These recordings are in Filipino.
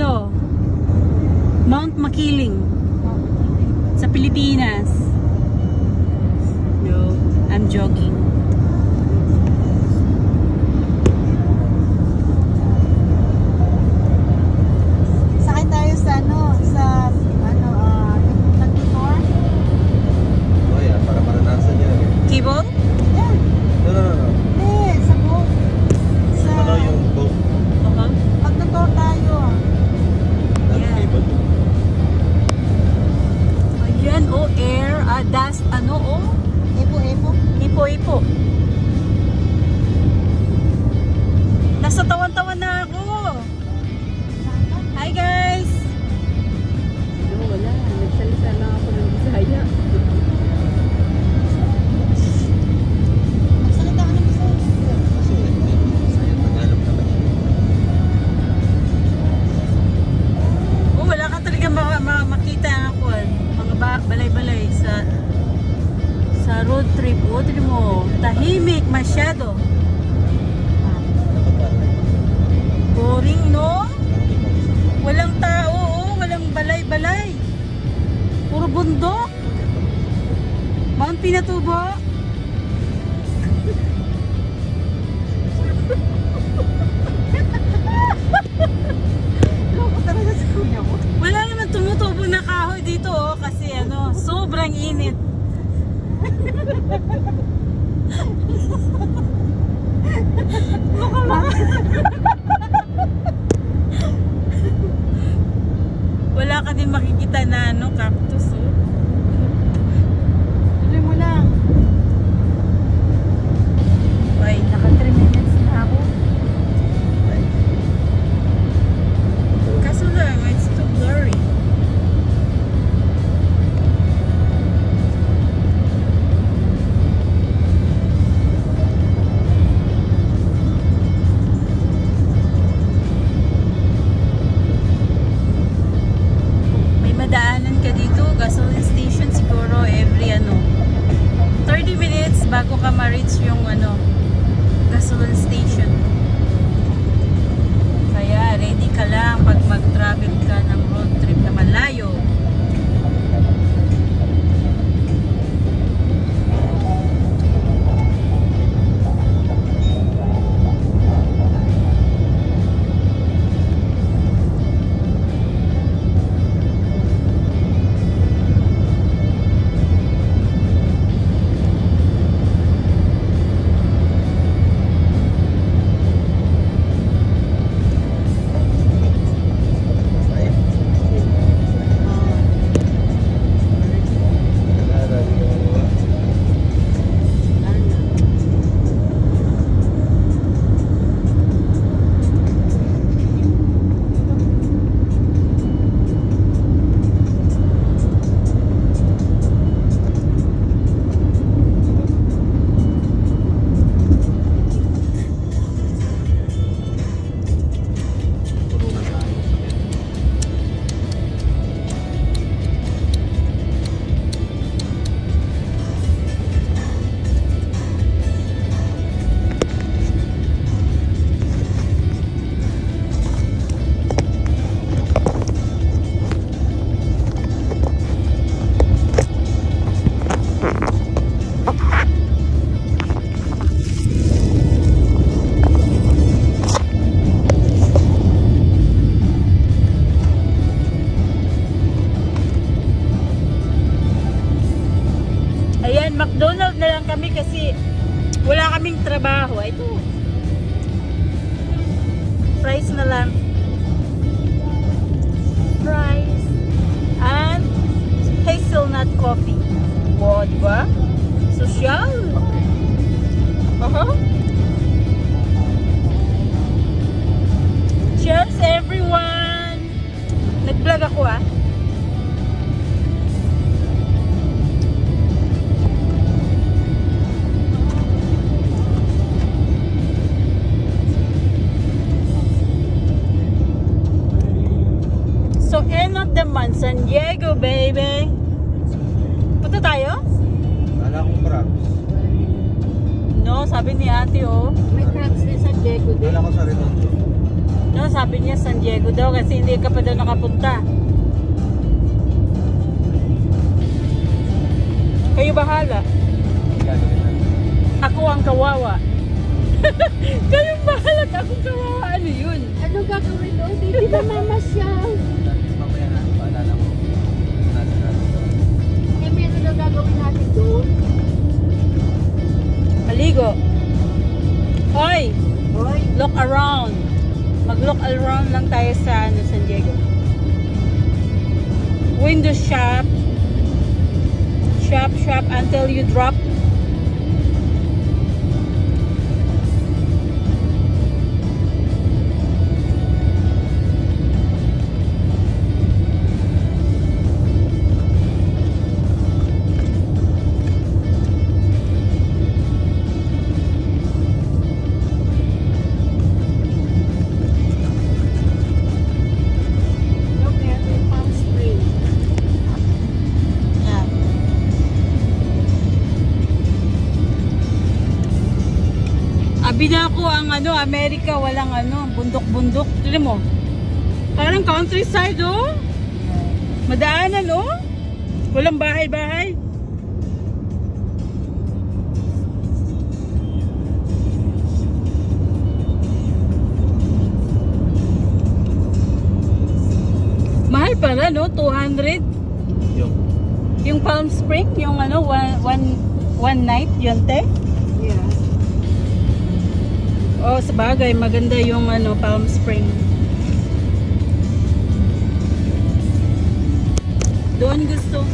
ano, Mount Makiling sa Pilipinas. No, I'm joking. reach yung ano gasoline station. Kaya ready ka lang pag mag travel ka ng road trip na malayo. social. Uh -huh. Cheers everyone! Nag-vlog ako ah. So end of the month, San Diego baby! Sabi ni ate, oh. May crabs din sa Diego din. Kala ko sa Redondo. No, sabi niya San Diego daw kasi hindi ka pa daw nakapunta. Kayo bahala. Ako ang kawawa. Kayo bahala ako kawawa. Ano yun? Ano gagawin doon? Hindi na mamasyal. Mamaya na, paalala ko. Eh, meron na gagawin natin doon. Look around. Mag-look around lang tayo sa ano, San Diego. Window shop. Shop, shop until you drop. Ano, Amerika, walang ano, bundok-bundok. Tignan mo. Parang countryside, oh. Madaanan, oh. Walang bahay-bahay. Mahal pala, no? 200. Yung. Yung Palm Spring, yung ano, one, one, one night, yun te? Oh, sa maganda yung ano, Palm Spring. Doon gusto.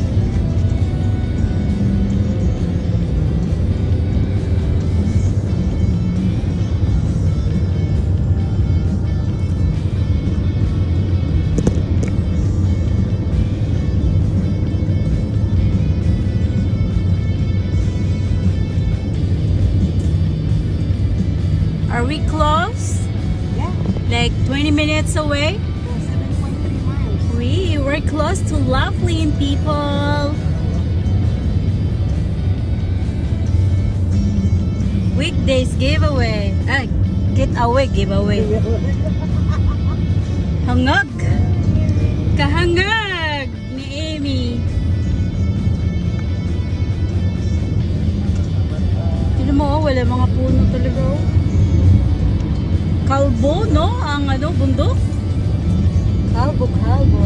Minutes away? So, 7.3 miles. We were close to Laughlin, people. Weekdays giveaway. Ah, get away giveaway. Hangag. Kahangag ni Amy. Tignan mo, oh, wala mga puno talaga. oh. Kalbo, no? Ang ano, bundok. Kalbo, kalbo.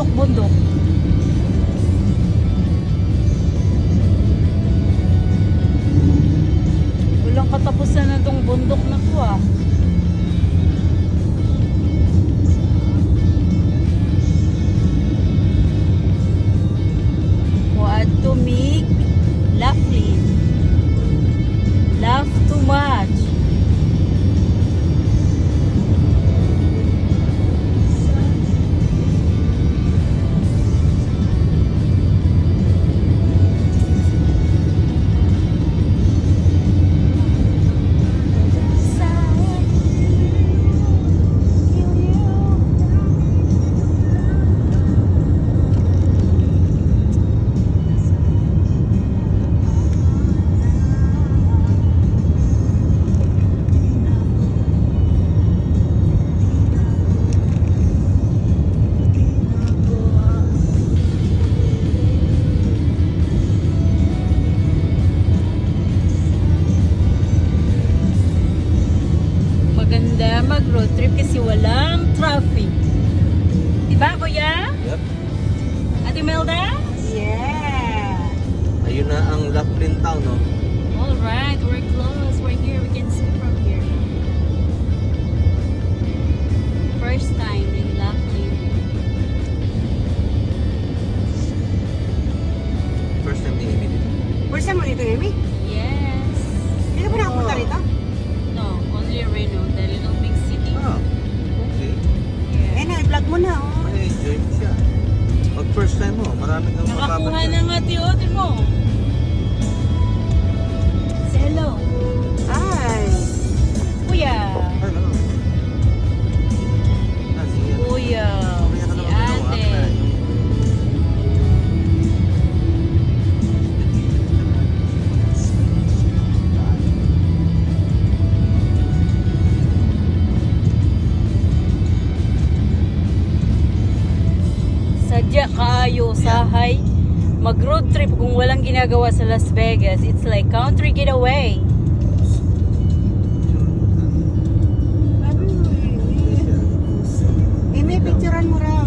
Bundok-bundok. Kaayo sahay. Mag road trip kung walang ginagawa sa Las Vegas. It's like country getaway. Sabi mo, raw.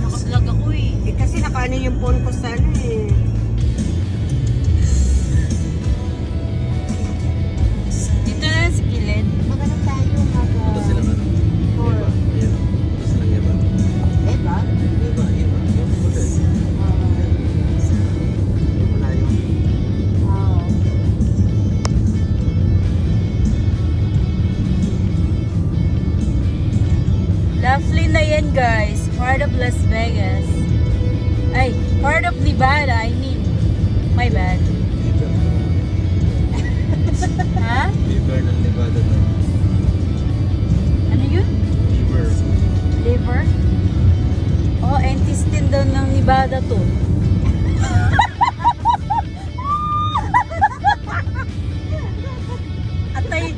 Nakablog ako eh. Eh, kasi nakaano yung phone ko sa Laughlin na yan guys. Part of Las Vegas. Ay, part of Nevada, I mean. My bad. Ha? Liver ng Nevada to. Ano yun? Liver. Liver? Oh, intestine daw ng Nevada to. Atay.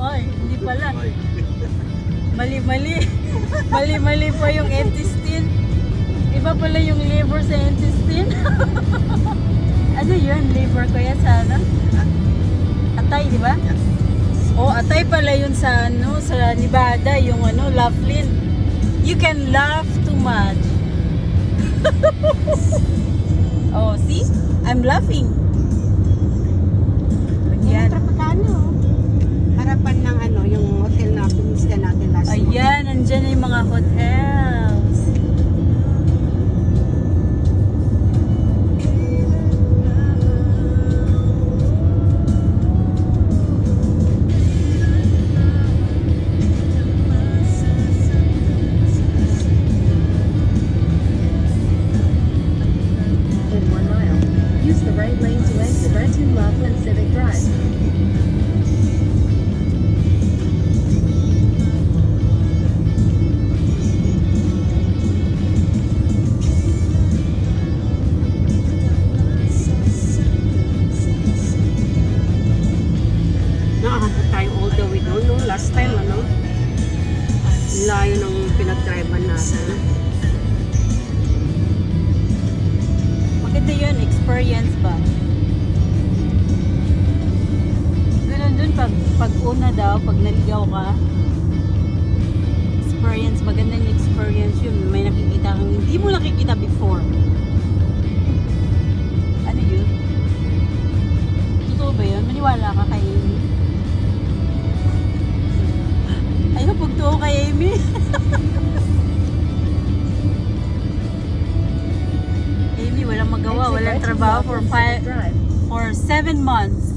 Oy, hindi pala. Mali-mali. Mali-mali pa yung intestine. Iba pala yung liver sa intestine. ano yun? Liver ko yan sa ano? Atay, di ba? Oh, atay pala yun sa ano, sa Nevada, yung ano, Laughlin. You can laugh too much. oh, see? I'm laughing. Na yung mga hotels. Pag, pag una daw, pag naligaw ka, experience, maganda yung experience yun. May nakikita kang hindi mo nakikita before. Ano yun? Totoo ba yun? Maniwala ka kay Amy? Ayaw pagtuo kay Amy. Amy, walang magawa, walang trabaho for five, for seven months.